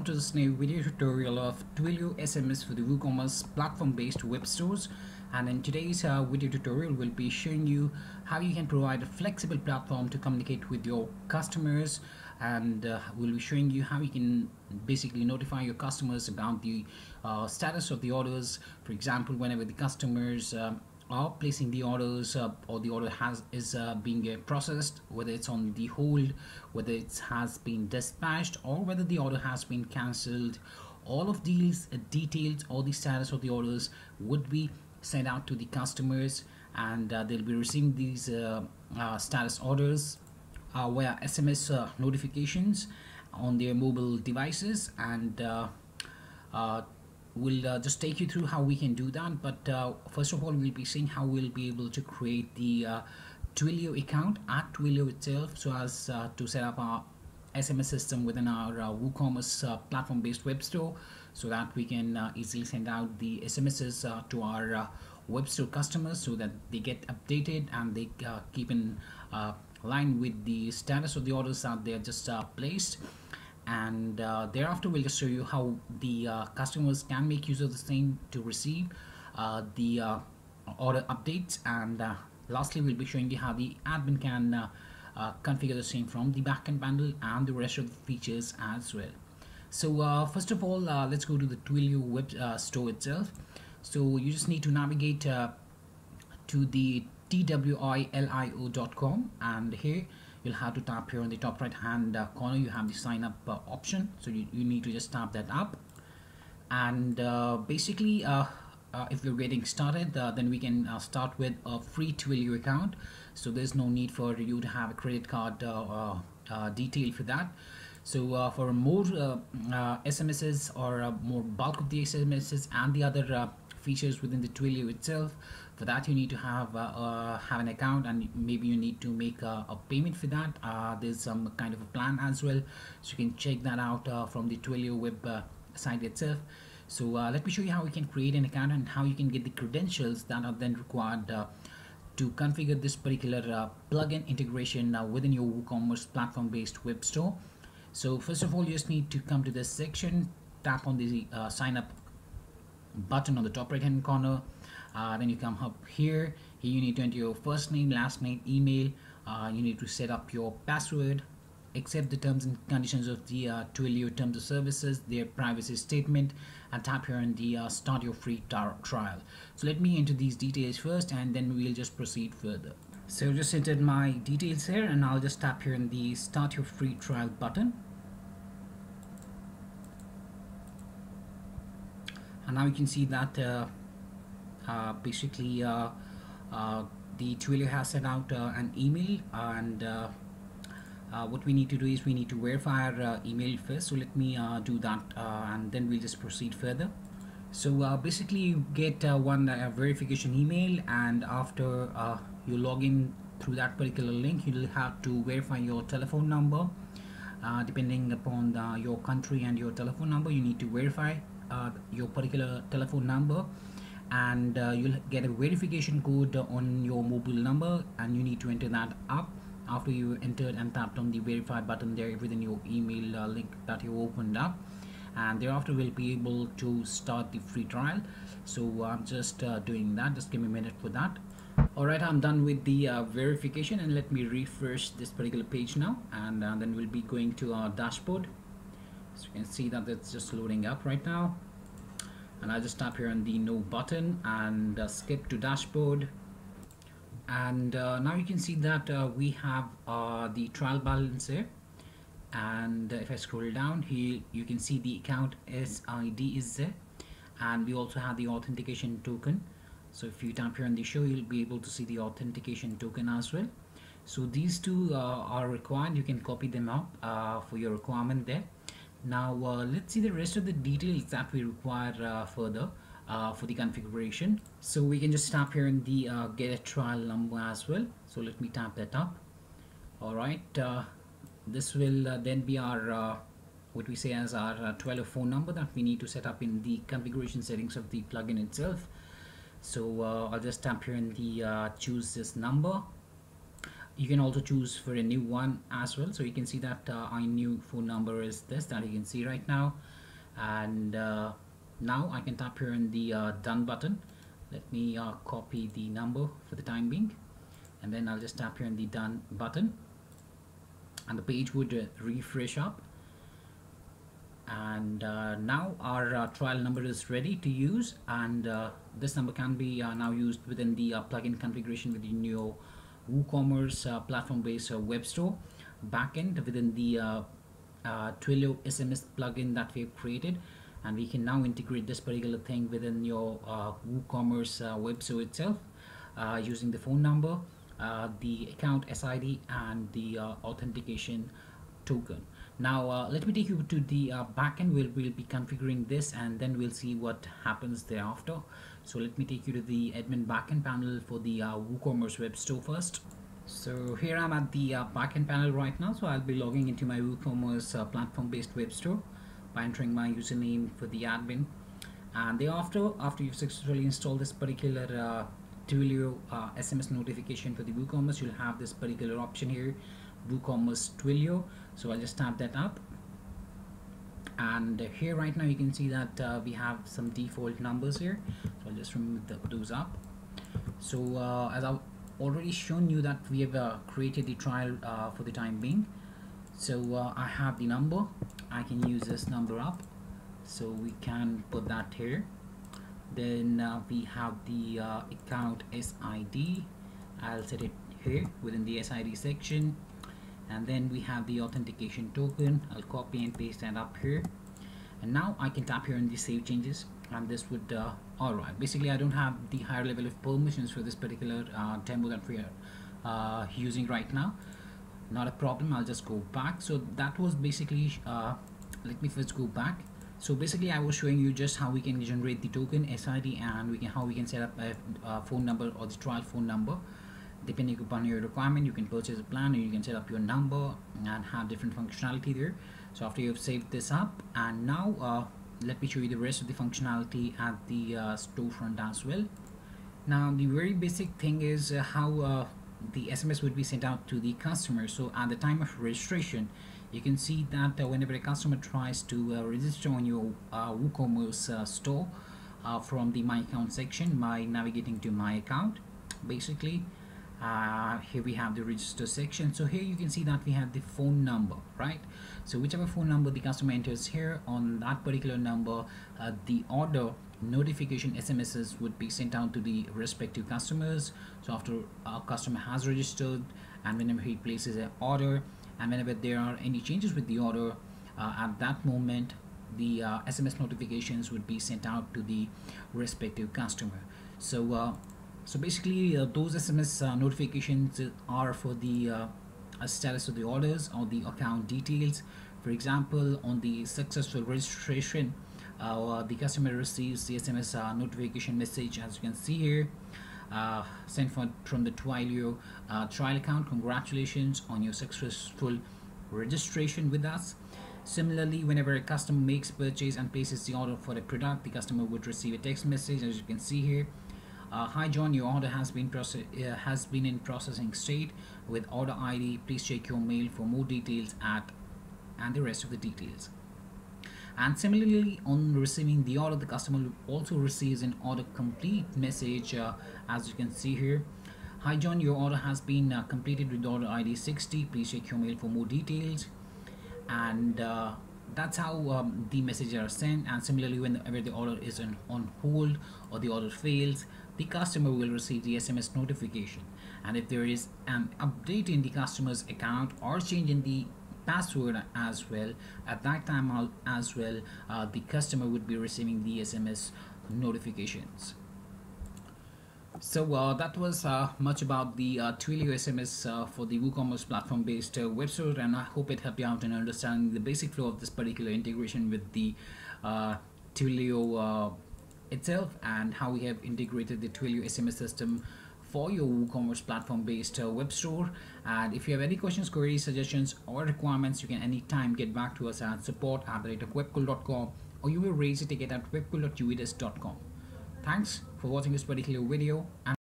welcome to this new video tutorial of Twilio SMS for the WooCommerce platform-based web stores. And in today's uh, video tutorial we'll be showing you how you can provide a flexible platform to communicate with your customers. And uh, we'll be showing you how you can basically notify your customers about the uh, status of the orders. For example whenever the customers um, are placing the orders uh, or the order has is uh, being uh, processed whether it's on the hold whether it has been dispatched or whether the order has been cancelled all of these uh, details or the status of the orders would be sent out to the customers and uh, they'll be receiving these uh, status orders via SMS notifications on their mobile devices and we'll uh, just take you through how we can do that but uh, first of all we'll be seeing how we'll be able to create the uh, Twilio account at Twilio itself. So as uh, to set up our SMS system within our uh, WooCommerce uh, platform based web store so that we can easily send out the SMSs to our web store customers so that they get updated and they keep in line with the status of the orders that they are just placed and uh, thereafter we'll just show you how the uh, customers can make use of the same to receive uh, the uh, order updates. And uh, lastly we'll be showing you how the admin can uh, configure the same from the backend bundle and the rest of the features as well. So first of all let's go to the Twilio web store itself. So you just need to navigate to the twilio.com and here you'll have to tap here on the top right hand uh, corner. You have the sign up uh, option. So you, you need to just tap that up. And uh, basically uh, uh, if you're getting started uh, then we can start with a free Twilio account. So there's no need for you to have a credit card detail for that. So for more SMSs or more bulk of the SMSs and the other features within the Twilio itself for that you need to have uh, uh, have an account and maybe you need to make a, a payment for that. Uh, there's some kind of a plan as well. So you can check that out uh, from the Twilio web uh, site itself. So uh, let me show you how we can create an account and how you can get the credentials that are then required to configure this particular plugin integration within your WooCommerce platform based web store. So first of all you just need to come to this section tap on the sign up button on the top right hand corner uh, then you come up here here you need to enter your first name last name email. Uh, you need to set up your password accept the terms and conditions of the uh, Twilio terms of services their privacy statement and tap here on the uh, start your free trial. So let me enter these details first and then we'll just proceed further. So I've just entered my details here and I'll just tap here on the start your free trial button. And now you can see that uh, basically uh, uh, the Twilio has sent out an email and what we need to do is we need to verify our email first. So let me do that and then we'll just proceed further. So uh, basically you get uh, one uh, verification email and after you log in through that particular link you'll have to verify your telephone number. Depending upon the, your country and your telephone number you need to verify your particular telephone number and uh, you'll get a verification code on your mobile number and you need to enter that up after you entered and tapped on the verify button there within your email uh, link that you opened up. And thereafter we'll be able to start the free trial. So I'm just uh, doing that. Just give me a minute for that. Alright I'm done with the uh, verification and let me refresh this particular page now. And uh, then we'll be going to our dashboard. So you can see that it's just loading up right now and I'll just tap here on the no button and uh, skip to dashboard. And uh, now you can see that uh, we have uh, the trial balance here and if I scroll down here you can see the account SID is there. And we also have the authentication token. So if you tap here on the show you'll be able to see the authentication token as well. So these two uh, are required. You can copy them up uh, for your requirement there now uh, let's see the rest of the details that we require uh, further uh, for the configuration. So we can just tap here in the uh, get a trial number as well. So let me tap that up. All right, uh, this will uh, then be our what we say as our uh, phone number that we need to set up in the configuration settings of the plugin itself. So I'll just tap here in the choose this number you can also choose for a new one as well. So you can see that uh, our new phone number is this that you can see right now. And uh, now I can tap here in the uh, done button. Let me uh, copy the number for the time being. And then I'll just tap here in the done button. And the page would uh, refresh up. And uh, now our uh, trial number is ready to use. And uh, this number can be uh, now used within the uh, plugin configuration within your WooCommerce uh, platform based uh, web store backend within the uh, uh, Twilio SMS plugin that we've created and we can now integrate this particular thing within your WooCommerce web store itself using the phone number the account SID and the authentication token now uh, let me take you to the uh, backend where we'll be configuring this and then we'll see what happens thereafter. So let me take you to the admin backend panel for the uh, WooCommerce web store first. So here I'm at the uh, backend panel right now. So I'll be logging into my WooCommerce uh, platform-based web store by entering my username for the admin. And thereafter, after you've successfully installed this particular uh, Twilio uh, SMS notification for the WooCommerce, you'll have this particular option here, WooCommerce Twilio so I'll just tap that up and here right now you can see that uh, we have some default numbers here. So I'll just remove the, those up. So uh, as I've already shown you that we have uh, created the trial uh, for the time being. So uh, I have the number. I can use this number up. So we can put that here. Then uh, we have the account SID I'll set it here within the SID section and then we have the authentication token. I'll copy and paste that up here. And now I can tap here on the save changes and this would uh, alright basically I don't have the higher level of permissions for this particular uh, demo that we are uh, using right now. Not a problem. I'll just go back. So that was basically uh, let me first go back. So basically I was showing you just how we can generate the token SID and we can how we can set up a, a phone number or the trial phone number depending upon your requirement you can purchase a plan or you can set up your number and have different functionality there. So after you've saved this up and now uh, let me show you the rest of the functionality at the uh, storefront as well. Now the very basic thing is uh, how uh, the SMS would be sent out to the customer. So at the time of registration you can see that uh, whenever a customer tries to uh, register on your WooCommerce store from the my account section by navigating to my account basically uh, here we have the register section. So here you can see that we have the phone number right? So whichever phone number the customer enters here on that particular number uh, the order notification SMSs would be sent out to the respective customers. So after our customer has registered and whenever he places an order and whenever there are any changes with the order uh, at that moment the uh, SMS notifications would be sent out to the respective customer. So uh, so basically uh, those SMS uh, notifications are for the uh, status of the orders or the account details. For example on the successful registration uh, the customer receives the SMS uh, notification message as you can see here uh, sent from, from the Twilio trial account. Congratulations on your successful registration with us. Similarly, whenever a customer makes purchase and places the order for a product, the customer would receive a text message as you can see here uh, hi John, your order has been process uh, has been in processing state with order ID. Please check your mail for more details at and the rest of the details. And similarly, on receiving the order, the customer also receives an order complete message uh, as you can see here. Hi John, your order has been uh, completed with order ID 60. Please check your mail for more details. And uh, that's how um, the messages are sent and similarly whenever the order is on, on hold or the order fails the customer will receive the SMS notification. And if there is an update in the customer's account or change in the password as well at that time as well uh, the customer would be receiving the SMS notifications. So uh, that was uh, much about the uh, Twilio SMS uh, for the WooCommerce platform based uh, web store. And I hope it helped you out in understanding the basic flow of this particular integration with the uh, Twilio itself and how we have integrated the Twilio SMS system for your WooCommerce platform based uh, web store. And if you have any questions queries suggestions or requirements you can anytime get back to us at support at webkul.com or you will raise a ticket at webkul.uedes.com thanks for watching this particular video and